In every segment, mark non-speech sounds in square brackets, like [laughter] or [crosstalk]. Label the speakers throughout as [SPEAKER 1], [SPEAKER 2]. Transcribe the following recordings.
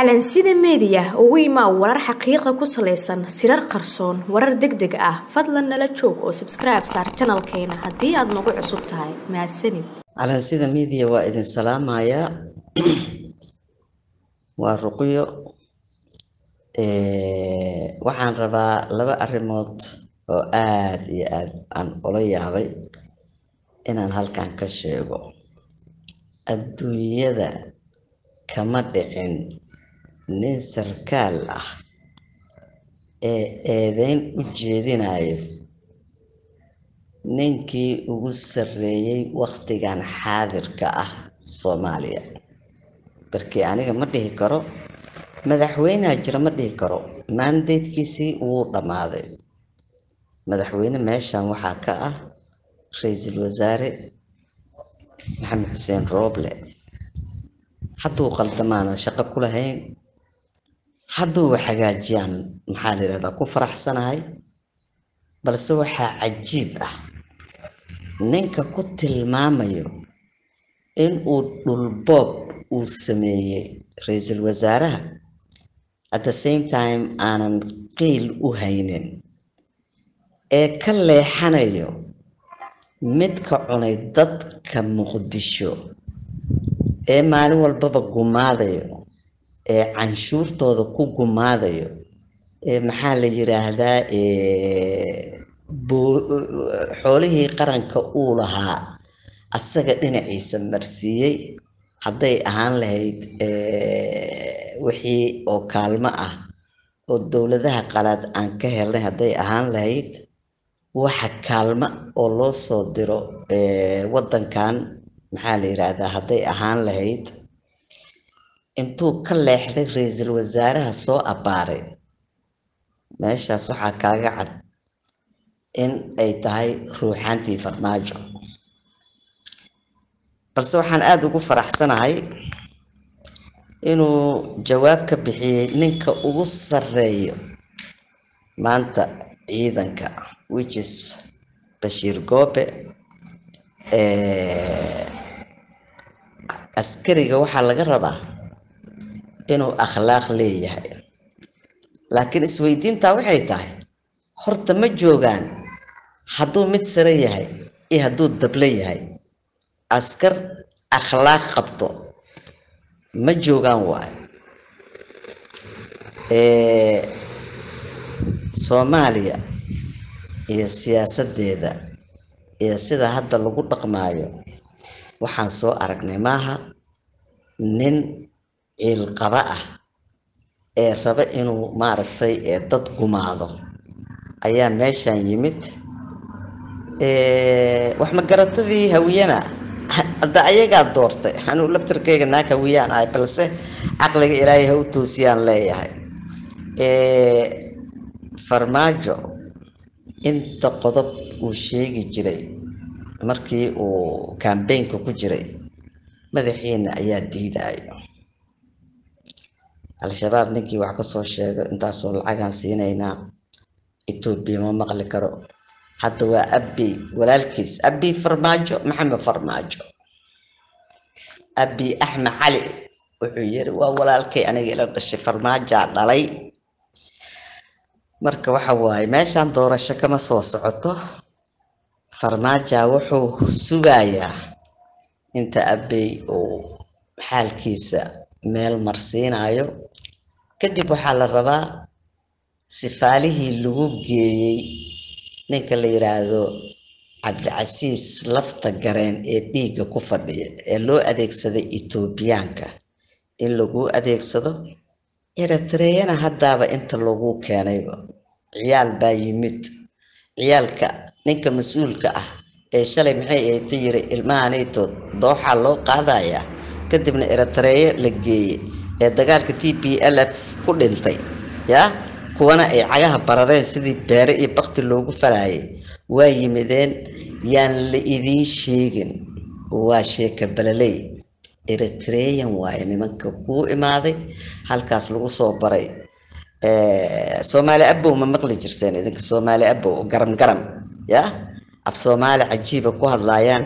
[SPEAKER 1] calansida meediya ugu imaa warar xaqiiqa ku salaysan sirar qarsoon warar deg deg ah. Fadlan nala joog oo sabskribe saar janalkeena haddii aad nagu cusub tahay. Mahadsanid
[SPEAKER 2] calansida media waa idin salaamayaa waa ruqyo waxaan rabaa laba arrimood oo aada iyo aada aan ula yaabay inaan halkan ka sheego. Adduunyada kama dhicin nin sarkaal ah ee eedeyn u jeedinayo ninkii ugu sarreeyey wakhtigan xaadirka ah soomaaliya. Barkii aniga ma dhihi karo? Madaxweyneha jira ma dhihi karo. Maandeydkiisii wuu dhammaaday. Madaxweyne meeshan waxaa ka ah ra'iisul wasaare maxamed xuseen rooble. Hadduu qaldamaana shaqo ku lahayn hadduuba hagaajiyaan maxaa la yidhahdaa ku faraxsanahay? Balse waxaa cajiib ah. Ninka ku tilmaamayo in uu dhulboob uu sameeyey ra'iisul wasaaraha at the same time aanan qiil u haynin. Ee ka leexanayo midka cunay dadka muqdisho ee maalin walbaba gumaadayo ee canshuurtooda ku gumaadayo maxaa la yiraahdaa xoolihii qaranka uu lahaa asaga dhinaciisa marsiiyey hadday ahaan lahayd wixii oo kaalmo ah oo dowladaha qalaad aan ka helnay hadday ahaan lahayd waxa kaalmo oo loo soo diro waddankan maxaa la yiraahdaa hadday ahaan lahayd intuu ka leexday ra'iisul wasaaraha soo abbaaray meeshaas waxaa kaaga cad in ay tahay ruuxaantii farmaajo. Balse waxaan aada ugu faraxsanahay inuu jawaab ka bixiyey ninka ugu sarreeyo maanta ciidanka which is bashiir goobe askariga waxaa laga rabaa inuu akhlaaq leeyahay. Laakiin isweydiintaa waxay tahay horta ma joogaan hadduu mid sare yahay iyo hadduu dable yahay. Askar akhlaaq qabto ma joogaan waayo. Soomaaliya iyo siyaasaddeeda iyo sida hadda lagu dhaqmaayo waxaan soo aragnay maaha nin ciilqaba ah ee raba inuu maaragtay dad gumaado. Ayaa meeshan yimid. Wax magaratadii hawiyana? Hadda ayagaa doortay. Anuu laftarkeyga naag hawiyaan ahay balse caqliga ilaahay ha u toosiyaan leeyahay. Farmaajo inta qodob uu sheegi jiray markii uu kambeynka ku jiray madaxiina ayaa diidayo al-shabaab ninkii wax ka soo sheego intaasoo lacagaan siinaynaa etoobiya ma maqli karo. Hadda waa abi walaalkiis. Abi farmaajo maxamed farmaajo. Abi axmed cali. Wuxuu yiri waa walaalkay aniga ila dhashay farmaajaa dhalay. Marka waxa waaye meeshan doorasho kama soo socoto. Farmaaja wuxuu sugayaa inta abey uu xaalkiisa meel marsiinayo kadib waxaa la rabaa sifaalihii lagu geeyey. Ninka la yiraahdo cabdicasiis lafta gareen ee dhiigga ku fadhiya ee loo adeegsaday etoobiyaanka in lagu adeegsado eritreeyana haddaaba inta lagu keenayba. Ciyaal baa yimid. Ciyaalka ninka mas'uulka ah ee shalay maxay ahayta yiri ilmahanayto dooxa loo qaadayaa. Kadibna eritreeye la geeyey ee dagaalka t b l f ku dhintay yaa kuwana ay cagaha barareen sidii beere iyo bakti loogu falaayay waa yimideen yaan la idiin sheegin. Waa sheeka balaley eritreyan waaye nimanka kuu imaaday halkaas lagu soo baray. Soomaali abow ma maqli jirteen idinka soomaali abow garam garam ya? Af soomaali cajiiba ku hadlaayaan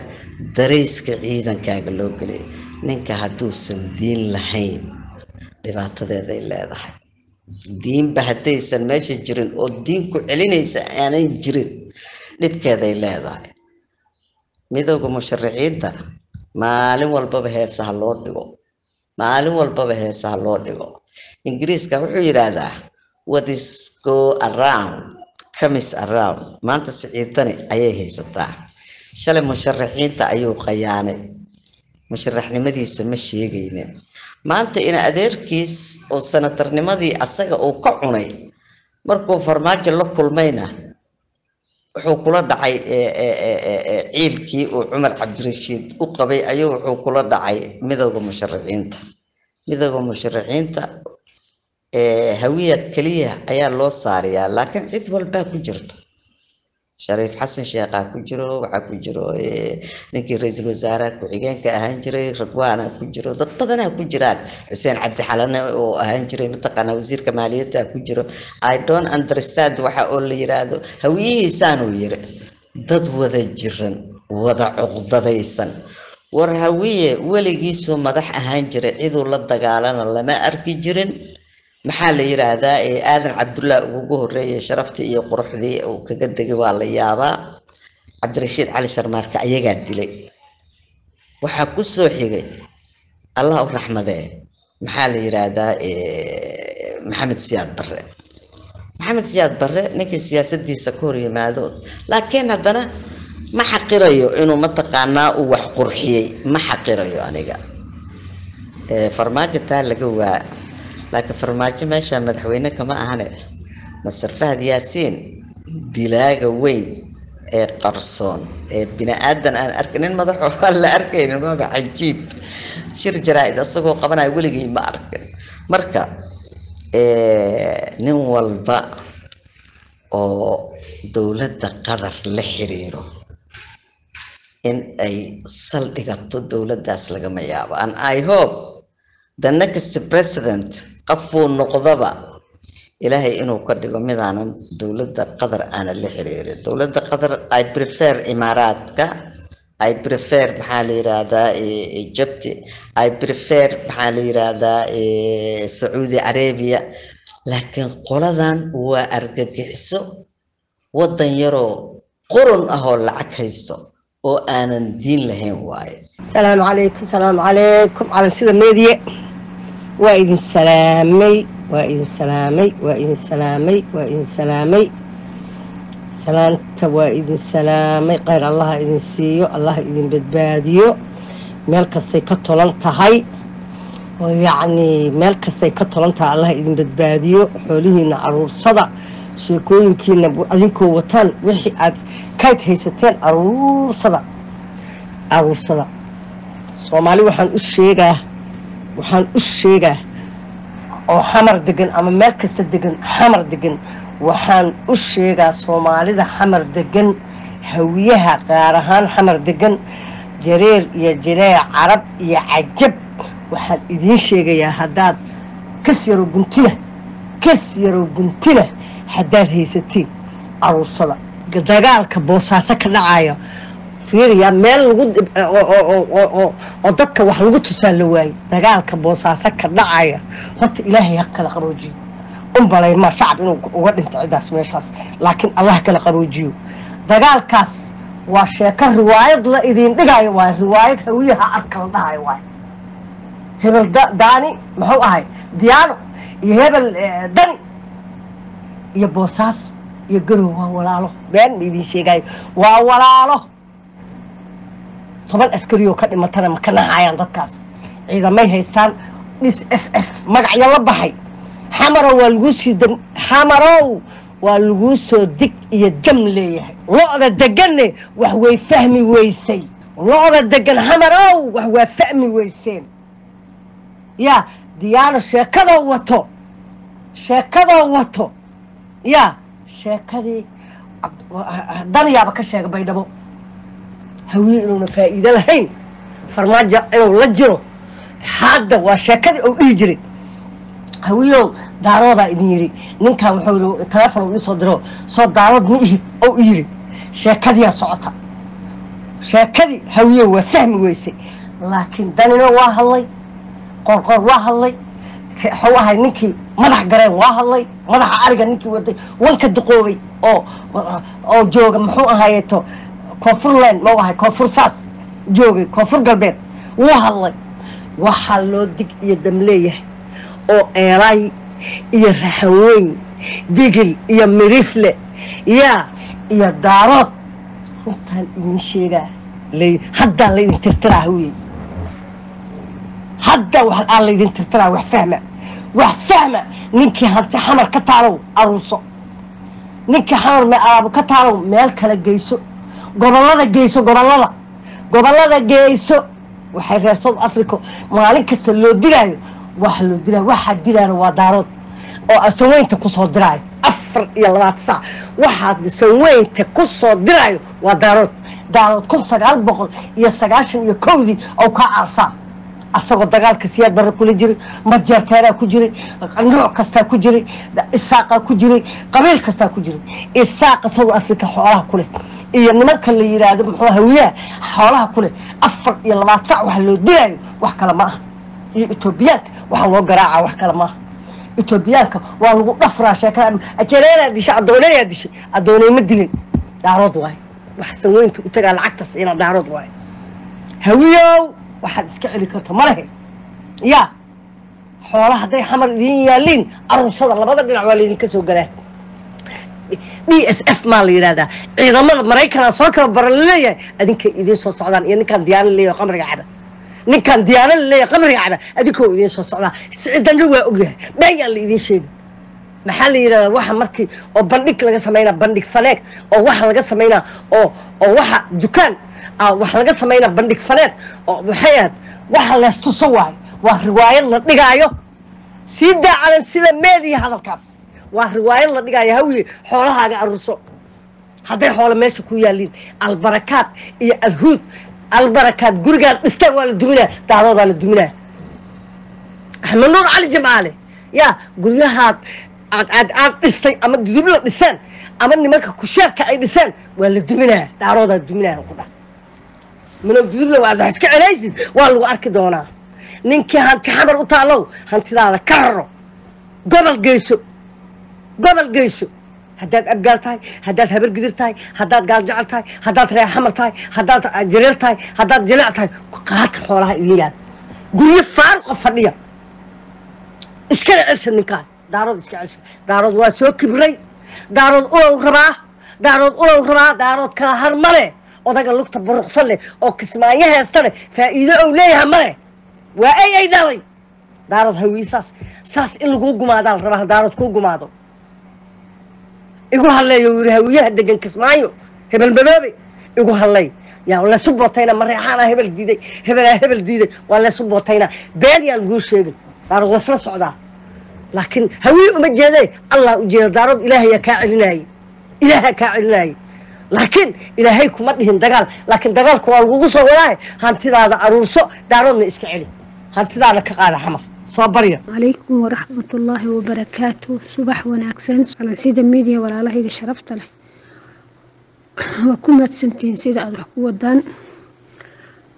[SPEAKER 2] darayska ciidankaaga loo gelay ninka hadduusan diin lahayn dhibaatadeeday leedahay. Diinba haddaysan meesha jirin oo diinku celinaysa aanay jirin dhibkeeday leedahay. Midooda musharaxiinta maalin walbaba heesaha loo dhigo. Maalin walbaba heesaha loo dhigo. Ingiriiska wuxuu yidhaahdaa what is go around? Comes around. Maanta siciidani ayay haysataa. Shalay musharaxiinta ayuu qayaanay. Musharaxnimadiisa ma sheegaynin maanta in adeerkiis oo sanatarnimadii asaga uu ka cunay markuu farmaajo la kulmayna wuxuu kula dhacay ciilkii uu cumar cabdirashiid u qabay ayuu wuxuu kula dhacay midooda musharaxiinta. Midooda musharaxiinta hawiya keliya ayaa loo saarayaa laakiin cid walbaa ku jirto shariif xasan sheekhaa ku jiro waxaa ku jiro ninkii ra'iisul wasaaraha ku-xigeenka ahaan jiray radwaana ku jiro dad badanaa ku jiraan. Xuseen cabdi xalane oo ahaan jiray mataqaanaa wasiirka maaliyadda ku jiro. I don't understand waxa oo la yiraahdo hawiyihiisaanuu yiri. Dad wada jiran wada cuqdadaysan. War hawiye weligiisuu madax ahaan jiray ciduu la dagaalana lama arki jirin maxaa la yiraahdaa aadan cabdullah ugu horeeyay sharaftii iyo quruxdii uu kaga degay waa la yaabaa. Cabdirashiid cali sharmaarka ayagaa dilay. Waxaa ku soo xigay allah u raxmadee maxaa la yiraahdaa maxamed siyaad barre. Maxamed siyaad barre ninkii siyaasadiisa ka hor yimaado laakiin haddana ma xaqirayo inuu mataqaanaa uu wax qurxiyey. Ma xaqirayo aniga. Farmaajo taa laga waa laakiin farmaajo meesha madaxweyne kama ahane. Masar fahad yaasiin dilaaga weyn ee qarsoon ee bini aadan aan arkin nin madaxoo aan [laughs] la arkaynin maba cajiib. Shir jaraa-id asagoo qabanaya weligii ma arkin. Marka nin walba oo dowladda qatar la xiriiro in ay saldhigato dowladdaas lagama yaabo. And i hope the next president qafuu noqdaba ilaahay inuu ka dhigo midaanan dowladda qatar aanan la xiriirin. Dowladda qatar i prefer imaaraadka. I prefer maxaa la yiraahdaa egypt i prefer maxaa la yiraahdaa sacuudi arabia laakiin qoladan waa argagixiso waddan yaroo qurun ah oo lacag haysto oo aanan diin lahayn waaye.
[SPEAKER 3] Salaamu calaykum salaamu calaykum calan sida meediye waa idin salaamay waa idin salaamay waa idin salaamay waa idin salaamay salaanta waa idin salaamay kheyr allaha idin siiyo allaha idin badbaadiyo. Meel kastay ka tolan tahay oo yacnii meel kastay ka tolan tahay allaha idin badbaadiyo. Xoolihiina aruursada sheekooyinkiina adinkoo wataan wixii aad kayd haysateen aruursada aruursada. Soomaali waxaan u sheegaa waxaan u sheegaa oo xamar degan ama meel kasta degan xamar degan waxaan u sheegaa soomaalida xamar degan hawiyaha qaar ahaan xamar degan jareer iyo jareer carab iyo cajab. Waxaan idiin sheegayaa haddaad kas yaroo guntina kas yaroo guntina haddaad haysatiin aruursada dagaalka boosaaso ka dhacaya fiiriyaa meel lagu oo dadka wax lagu tusaa la dagaalka boosaaso ka dhacaya. Horta ilaahay ha kala qaboojiyo unbalay maa shacab inuu uga dhinto ciddaas meeshaas. Laakiin allah kala qaboojiyo dagaalkaas waa sheeko riwaayad la idiin dhigayo waay riwaayad hawiyaha arka la dhahayo waay hebel daani muxuu ahay? Diyaano iyo hebel dani iyo boosaaso iyo garow waa walaalo. Been ma idiin sheegayo waa walaalo toban askari oo ka dhimatana ma ka nahayaan dadkaas. Ciidamay haystaan dhis f f magacyo la baxay. Xamarow waa laguu sii xamarow waa laguu soo dig iyo dam leeyahay. Lo-da deganne wax way fahmi weysay lo-da degan xamarow wax waa fahmi weyseen. Yaa diyaano sheekadoo wato. Sheekadoo wato. Yaa sheekadii danayaaba ka sheega baydhabo hawiye inuuna faa'iido lahayn. Farmaajo inuu la jiro. Hadda waa sheekadii uu dhihi jiray. Hawiyow daaroodaa idin yidhi ninkan wuxuu yidhi teleefon uu ii soo diro. Soo daarood ma ihid ou yidhi sheekadiyaa socota. Sheekadii hawiyow waa fahmi weysay. Laakiin danina waa hadlay. Qorqor waa hadlay. Waxuu ahay ninkii madax gareen waa hadlay. Madaxa ariga ninkii waday. Wanka duqoobay oo oo jooga muxuu ahaayeeto koonfurland mau ahay koonfur saas joogay koonfur galbeed. Wuu hadlay. Waxaa loo dig iyo dam leeyahay oo eelay iyo raxaweyn digil iyo mirifle yaa iyo daarood. Runtaan idin sheegaa haddaa laydin tirtiraa hawey hadda aa laydin tirtiraa wax fahma. Wax fahma ninkii hanti xamar ka taalow aruurso. Ninkii xamar me alaabo ka taalow meel kale geyso gobollada geyso gobollada. Gobollada geyso waxay reer south africa maalin kasta loo dilaayo waxa loo dilaayo waxaa dilaana waa daarood oo saweynta ku soo diraayo. Afar iyo labaatan saac waxaa saweynta ku soo diraayo waa daarood. Daarood kun sagaal boqol iyo sagaashan iyo kowdii oo kaa aarsaa asagoo dagaalka siyaad barre kula jiray majeerteeraa ku jiray nooc kastaa ku jiray isaaqaa ku jiray qabiil kastaa ku jiray isaaqa south africa xoolaha kuleh iyo nimanka la yiraahdo muxuu hawiyaha xoolaha kuleh afar iyo labaatan sac waxa loo dilaayo wax kale ma aha iyo etoobiyaanka waxaa loo garaacaa wax kale maaha etoobiyaanka waa lagu dhafraa sheekada ajareeraa dishay addooneyaa dishay addooney ma dilin daarood waaye wax saweynta lacagtas ina daarood waaye hawiyow waxaad iska celi karta ma lehe yaa xoola hadday xamar idiin yaaliin aruursada labada dhinac waa laydinka soo galaa. D s f maa la yidhahdaa ciidamada maraykanaa soo kala bara la leeyahay adinkay idiin soo socdaan iyo ninkaan diyaana la leeyahay qamriga caba. Ninkaan diyaana la leeyahay qamriga caba adinkoo idiin soo socdaa sicidanna waa ogyahay beeyaan la idiin sheegin maxaa la yidhahdaa waxa markii oo bandhig laga samaynaa bandhig faneeg oo waxa laga samaynaa oo oo waxa dukaan wax laga samaynaa bandhig faneed oo maxay ahayd waxa leestuso waayo waa riwaayad la dhigaayo. Sii daacalan sida meediya hadalkaas. Waa riwaayad la dhigaayo hawiye xoolahaaga aruurso hadday xoolo meesha ku yaaliin albarakaad iyo alhuud albarakaad gurigaan dhistaan waa la duminaa daaroodaa la duminaa. Axmed nuur cali jimcaale yaa guryahaad aad dhistay ama dudub la dhiseen ama nimanka kusheerka ay dhiseen waa la duminaa. Daaroodaa duminaa ku dha minow dudubla waad wax iska celaysid waa lagu arki doonaa. Ninkii hanti xamar u taallow hantidaada ka raro gobol geyso. Gobol geyso. Haddaad abgaal tahay haddaad habargidir tahay haddaad gaaljecel tahay haddaad reer xamar tahay haddaad jareer tahay haddaad jilec tahay qaata xoolaha idin yaal. Guryo faaruqa fadhiya. Iskana celsha ninkaan daarood iska celsha daarood waa soo kibray daarood ulow rabaa daarood ulow rabaa daarood kala har male odaga lugta buruqsan leh oo kismaayo heesta faa'iido ou leeyahay male waa ay ay dhalay daarood hawii saas saas in laguu gumaadaa la rabaa daarood kuu gumaado igu hadleeyo yiri hawiyaha degan kismaayo hebel madoobe igu hadlay yaa leesu bootayna mareexaanaa hebel diiday hebelaa hebel diiday waa leesu bootayna been yaan laguu sheegin daarood waa socdaa laakiin hawiye uma jeedee allah u jeeda daarood ilaahayaa kaa celinaaye ilaahaa kaa celinaaye laakiin ilaahay kuma dhihin dagaal laakiin dagaalka waa lagugu soo wadaahe hantidaada aruurso daaroodna iska celi hantidaada ka qaada xamar soo barya
[SPEAKER 4] calaykum waraxmatullaahi wabarakaatu subax wanaagsan alansida midiya walaalahayga sharafta leh waa ku mahadsantihiin sida aada wax ku wadaan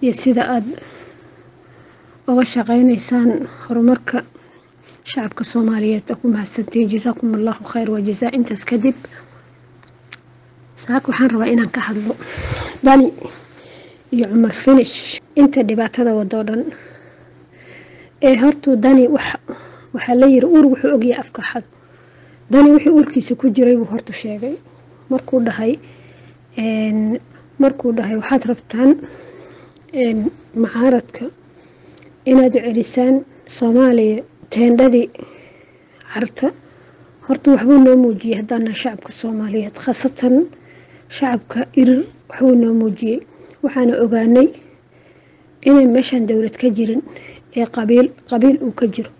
[SPEAKER 4] iyo sida aada uga shaqaynaysaan horumarka shacabka soomaaliyeed waa ku mahadsantihiin jasaakum allahu khayr wa jazaa intaas kadib saaka waxaan rabaa inaan ka hadlo dani iyo cumar finish inta dhibaatada wadoo dhan ee hortuu dani waxaa la yiri uur wuxuu ogyahay afka xado dani wixii uurkiisa ku jiray buu horta sheegay markuu dhahay markuu dhahay waxaad rabtaan macaaradka inaad celisaan soomaaliya teendhadii carta horta waxbuu noo muujiyey haddaana shacabka soomaaliyeed khaasatan shacabka irir waxbuu noo muujiyey. Waxaana ogaanay inay meeshaan dowlad ka jirin ee qabiil qabiil uu ka jiro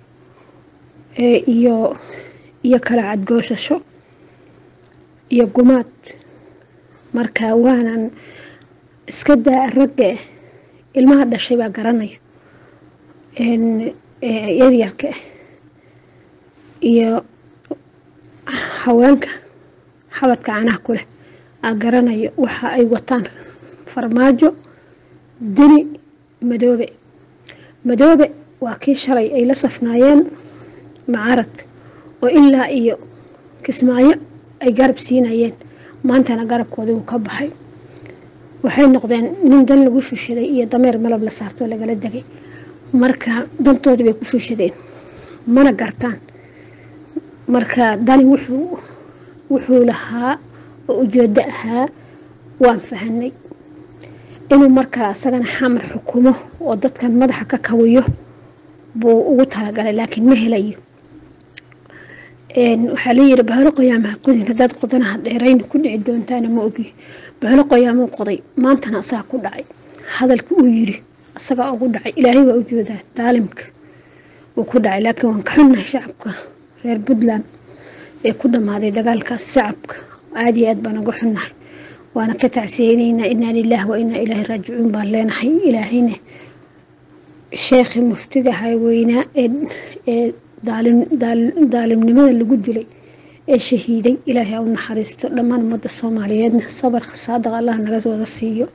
[SPEAKER 4] iyo iyo kala cadgoosasho iyo gumaad. Marka waanan iska daa ragga ilmaha dhashay baa garanaya yaryarka iyo haweenka xabadka canaha ku leh. Aa garanaya waxa ay wataan farmaajo dini madoobe. Madoobe waa kii shalay ay la safnaayeen mucaaradka oo ilaa iyo kismaayo ay garab siinayeen. Maantana garabkoodii uu ka baxay. Waxay noqdeen nin dan lagu fushaday iyo dameer malab la saartoo lagala degay marka dantoodii bay ku fushadeen mana gartaan. Marka dani wuxuu wuxuu lahaa oo ujeedo ahaa waan fahanay. Inuu markale asagana xamar xukumo oo dadkan madaxa ka kawiyo buu ugu talagalay laakiin ma helayo. Waxaa layiri bahalo qoyaamaha qodin hadaad qodanaha dheerayna ku dhici doontaana ma ogi. Bahalo qoyaamuu qoday maantana asaga ku dhacay. Hadalka uu yiri asagaa ugu dhacay ilaahay waa u jeedaa daalimka uu ku dhacay laakiin waan ka xunnahay shacabka reer puntland ee ku dhammaaday dagaalkaas shacabka. Aada iyo aad baan uga xunnahay. Waana ka tacsiyeyneynaa inaa lilaah wa inaa ilaahi raajicuun baan leenahay. Ilaahayna sheekhii muftigaha weynaa ee daalimnimada lagu dilay ee shahiiday. Ilaahay ha u naxariisto dhammaan ummadda soomaaliyeedna. Sabarka saadaqa allah naga wada siiyo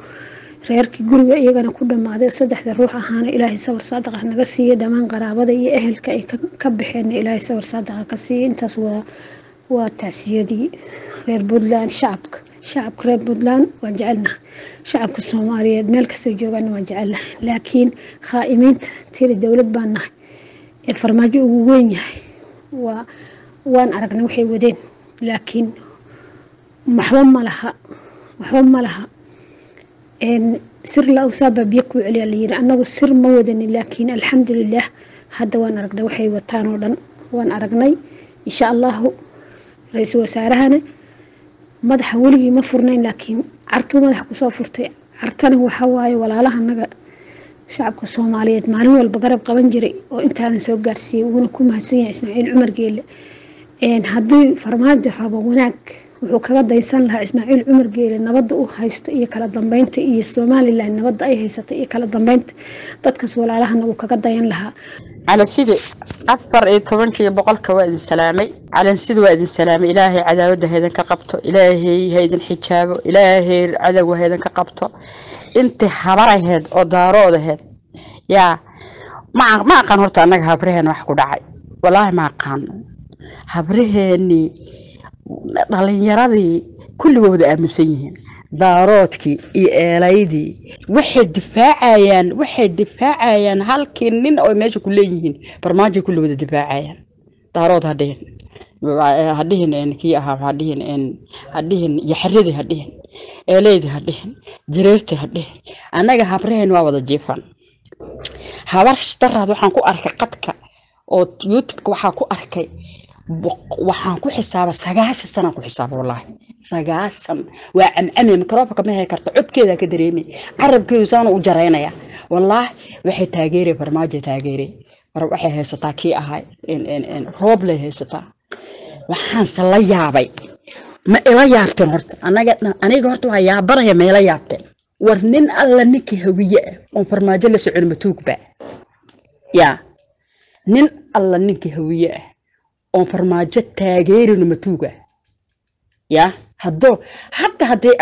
[SPEAKER 4] reerkii guriga iyagana ku dhammaaday oo saddexda ruux ahaana ilaahay sabar saadaqa naga siiyo dhammaan qaraabada iyo ehelka ay ka baxeenna ilaahay sabar saadaqa ka siiyo intaas waa tacsiyadii reer puntland shacabka shacabka reer puntland waa jecelnaha shacabka soomaaliyeed meel kastoo joogaana waa jecelnaha laakiin khaa'imiinta tiri dowlad baan nahay. Ee farmaajo ugu weyn yahay waa waan aragnay waxay wadeen. Laakiin waxba ma laha waxba ma laha sir la usaaba biyo kuu celiyaa layiri annagu sir ma wadanin laakiin alxamdulilah hadda waan aragnay waxay wataan oo dhan waan aragnay. Insha allahu ra'iisul wasaarahana madaxa weligii ma furnayn laakiin cartuu madaxa ku soo furtay cartana waxa waaye walaalaha naga shacabka soomaaliyeed maalin walba garab qaban jiray oo intaadan soo gaarsiiyey wuuna ku mahadsan yahay ismaaciil cumar geele haddii farmaajo rabo wanaag wuxuu kaga daysan lahaa ismaaciil cumar geele nabadda u haysto iyo kala dambeynta iyo somalilan nabadda ay haysata iyo kala dambeynta. Dadkaas walaalahana wuu kaga dayan lahaa.
[SPEAKER 5] Calansidi afar iyo tobankii boqolka waa idin salaamay. Calansidi waa idin salaamay. Ilaahay cadaawadda haydin ka qabto. Ilaahay haydin xijaabo. Ilaahay cadowga haydin ka qabto. Intii habar aheyd oo daarood aheyd yaa ma ma aqaan horta annaga habraheen wax ku dhacay. Walaahi ma aqaano habraheenii dhalinyaradii kulligood wada aamusan yihiin. Daaroodkii iyo eelaydii waxay difaacayaan waxay difaacayaan halkii nin oo meesha ku leeyihiin. Farmaajo kulli wada difaacayaan. Daarood hadhihin hadhihin kii ahaa hadhihin hadhihin yaxaradii hadhihin eeleydii hadhihin jireertii hadhihin annaga habraheen waa wada jiifan. Habar daraad waxaan ku arkay qadka oo youtubeka waxaa ku arkay waxaan ku xisaaba sagaashan sanaan ku xisaaba wallaahi. Sagaashan waa camcame mikrofonka ma hay karto. Codkeeda ka dareemay carabkeedu saanu u jaraynaya wallaahi waxay taageeray farmaajo taageeray waxay haysataa kii ahay roob lay haysataa. Waxaanse la yaabay. Ma ila yaabteen horta? Anaga aniga horta waa yaabanaya ma ila yaabteen? War nin alla ninkii hawiye ah oon farmaajo la socon matuugba yaa. Nin alla ninkii hawiye ah oon farmaajo taageerino matuuga ya? Haddoo hadda haddii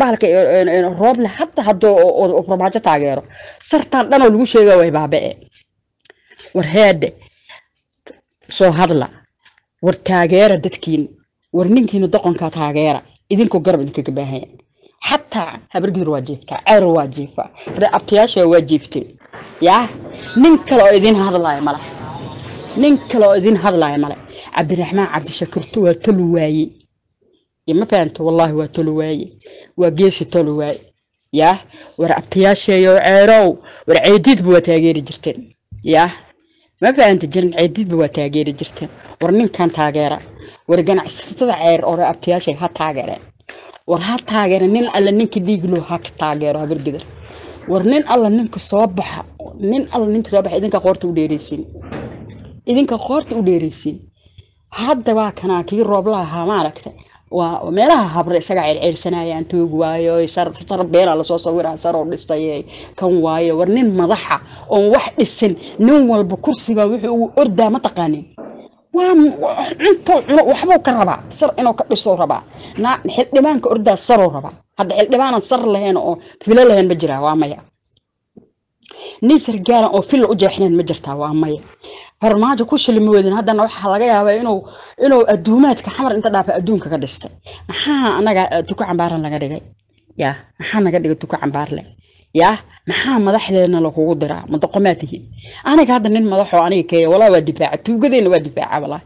[SPEAKER 5] bahalka rooble hadda haddoo farmaajo taageero sartaan dhanoo lagu sheega way baaba'e war heedhe soo hadla. War taageera dadkiin. War ninkiina doqonkaa taageera. Idinkoo garab idinkaga baahanya xataa habargidur waa jiiftaa ceyro waa jiifaa abtayaasha waa jiifteen yaa nin kale oo idin hadlaayo male nin kale oo idin hadlaayo male cabdiraxmaan cabdishakurto waa tolu waaye ma fahamta wallaahi waa tolu waaye waa geesi tolu waaye yaa war abtayaasheeyo ceerow. War ceediidba waa taageeri jirteen. Yaa ma fahanta jirin ceediidba waa taageeri jirteen. War ninkan taageera. War ganacsatada ceer ore abtayaashay ha taageereen. War ha taageera nin alla ninka dhiiglo ha taageero habargidar war nin alla ninka soo baxa nin alla ninka soo baxa idinka qoorta u dheereysiin idinka qoorta u dheereysiin hadda waa kanaa kii roobla maaragta meelaha habre isaga ceerceersanayaan toog waayo sar sar beela la soo sawiraa saroo dhistay kan waayo war nin madaxa oon wax dhisin nin walba kursiga wuxuu ugu ordaa ma taqaanin cunto cuno waxbuu ka rabaa sar inuu ka dhisoo rabaa. Xildhibaanka ordaa saroo rabaa. Hadda xildhibaanan sar lahayn oo filo lahayn ma jiraa waa maya. Nin sargaalan oo fil u jeexneen ma jirtaa waa maya farmaajo ku shilmi weydin. Haddana waxaa laga yaabaa inuu inuu adduumaadka xamar inta dhaafa adduunka ka dhistay. Maxaa anaga eh, tuko cambaaran laga dhigay? Yaa maxaa naga dhigay tuko cambaar leh yaa maxaa madaxdeena lagugu diraa? Madaqomaa aniga hadda nin madaxoo aniga keeya walaa waa difaaca. Tuugadeena waa difaaca walaa.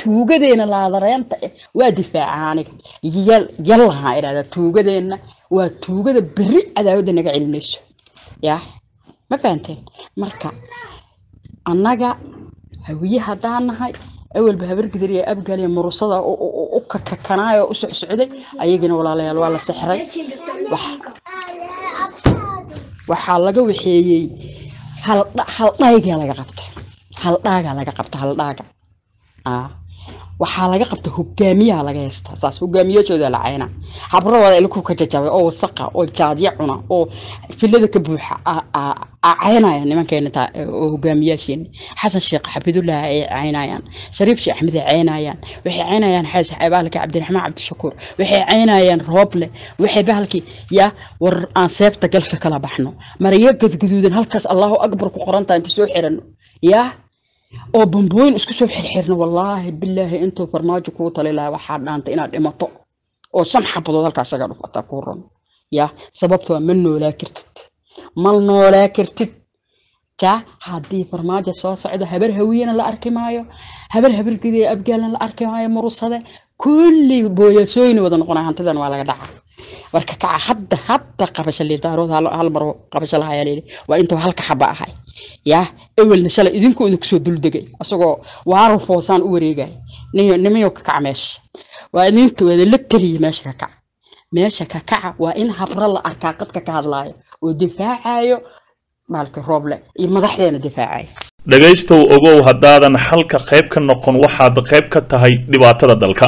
[SPEAKER 5] Tuugadeena laadareenta eh, waa difaaca aniga. Yal yallahaa idhahdaa tuugadeena waa tuugada berri cadaawadda naga celinayso. Yaa ma fahanteen? Marka annaga hawiye haddaan nahay awalba habargidir iyo abgaal iyo murusada u- u u- socsocday ayagina walaalayaal waa la sixray Wax- waxaa laga waxeeyey haldha- haldhaygaa laga qabtay haldhaagaa laga qabta haldhaaga Ah. Waxaa laga qabta hogaamiyaha laga heystaa saas hogaamiyashooda la cayna. Habrawada ilku ka jajabay oo wasaqa oo jaadya cuna oo filada ka buuxa caynaya nimankeena oo hogaamiyaasheena xasan sheekh xabidullah ay caynayaan. Shariif sheekh axmed ay caynayaan. Waxay caynayaan xaas bahalka cabdiraxmaan cabdishakuur. Waxay caynayaan rooble waxay bahalkii yaa war aan seebta galka kala baxno. Maryo gadgaduudan halkaas allahu akbar ku qorantaa inta soo xirano yaa oo bambooyin isku soo xirxirna wallaahi bilaahi intuu farmaajo kuu tali lahaa waxaa dhaantay inaad dhimato oo shan xabadood halkaas aga dhufata kuu ron ya sababto waa ma noolaa kartid. Ma noolaa kartid. Ja haddii farmaajo soo socdo habar hawiyana la arki maayo. Habar habargidee abgaalna la arki maayo murusade kulli booyasooyin wada noqonaya hantidan waa laga dhaca warka kaca hadda hadda qabasho liidaarood hal mar qabasho lahayaa leeli waa intuu halka xaba ahay. Yaa ewelna shalay idinku idinku soo duldegay asagoo waaro foosaan u wareegaya nimayo ka kaca meesha. Waa idinta waa la teliya meesha ka meesha ka waa in habra la arkaa qadka ka hadlaayo oo difaacayo baalka rooble iyo madaxdeena difaacayo.
[SPEAKER 6] Dhegaystow ogow haddaadan xalka qayb ka noqon waxaad qayb ka tahay dhibaatada dalka